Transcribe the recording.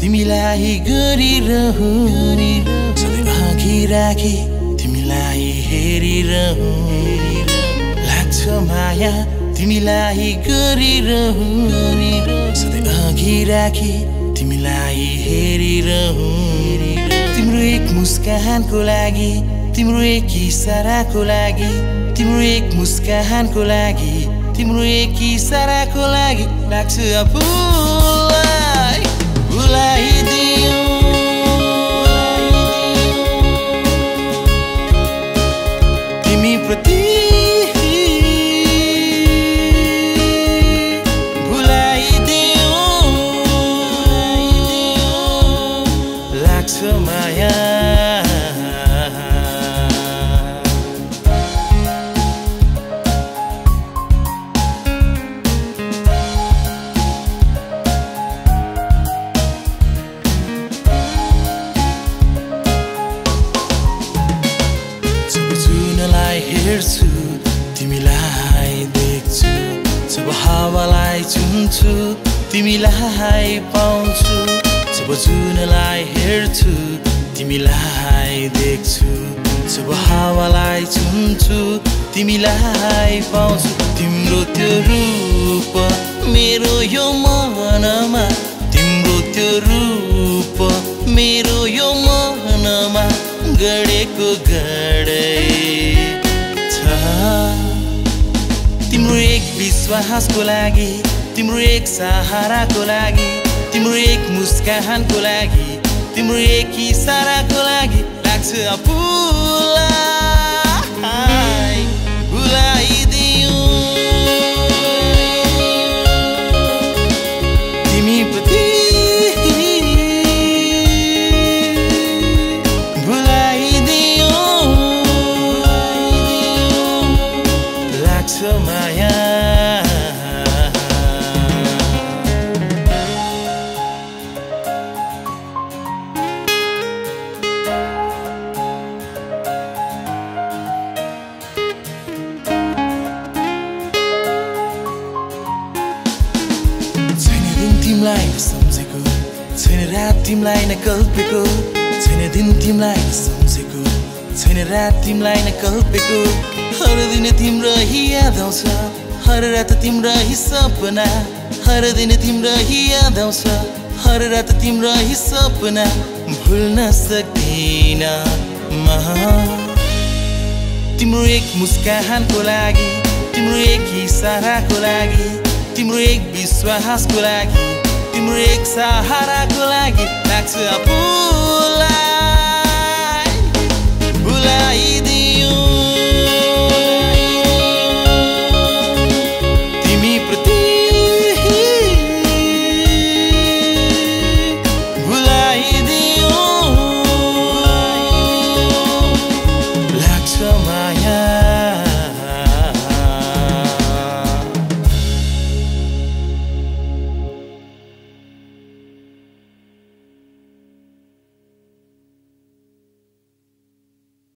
तिमीलाई गरिरहँ सधैँ राखी तिमीलाई हेरिरहँ लाग्छ माया तिमीलाई गरिरहँ सधैँ राखी तिमीलाई हेरिरहँ तिम्रो एक मुस्कानको लागि तिम्रो एक इसाराको लागि तिम्रो एक मुस्कानको लागि तिम्रो एक इसाराको लागि लाग्छ आफूलाई with. जुनलाई हेर्छु तिमीलाई देख्छु जब हावालाई चुन्छु तिमीलाई पाउँछु जब जुनलाई हेर्छु तिमीलाई देख्छु जब हावालाई चुन्छु तिमीलाई पाउँछु। तिम्रो त्यो रूप मेरो यो मनमा विश्वासको लागि तिम्रो एक सहाराको लागि तिम्रो एक मुस्कानको लागि तिम्रो एक इसाराको लागि लाग्छ आफूलाई तिमीलाई सम्झेको छैन रात तिमीलाई न कल्पेको छैन दिन तिमीलाई सम्झेको छैन रात तिमीलाई न कल्पेको हर दिन तिम्रो याद आउँछ। हर रात तिम्रो सपना। हर दिन तिम्रो याद आउँछ। हर रात तिम्रो सपना। भुल्न सक्दिन तिम्रो एक मुस्कानको लागि तिम्रो एक इसाराको लागि तिम्रो एक विश्वासको लागि। तिम्रो एक सहाराको लागि लाग्छ आफूलाई भुलाइ